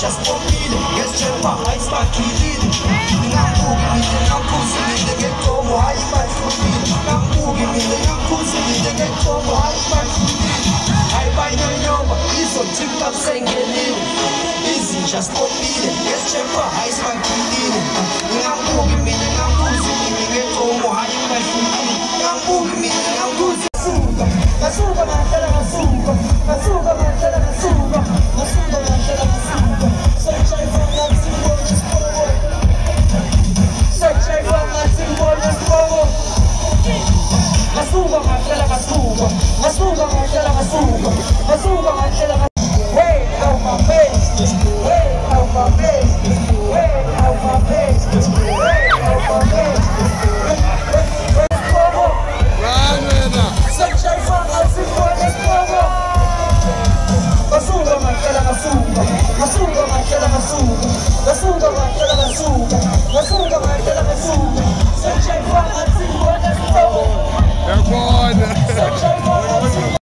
Just for me, yes, Jehovah, I'm sparking. Now, who can I go? njengenkomo ayibaqini ayibanyonyoba izothixo kusengenile izinja sikompile ngesitshefa ayisibaqinile ngambuki mina ngambuzi mini ngenkomo hayi bahlukile ngambuki mina Masugang ang kalakasug Masugang ang kalakasug Way out my face Way out my face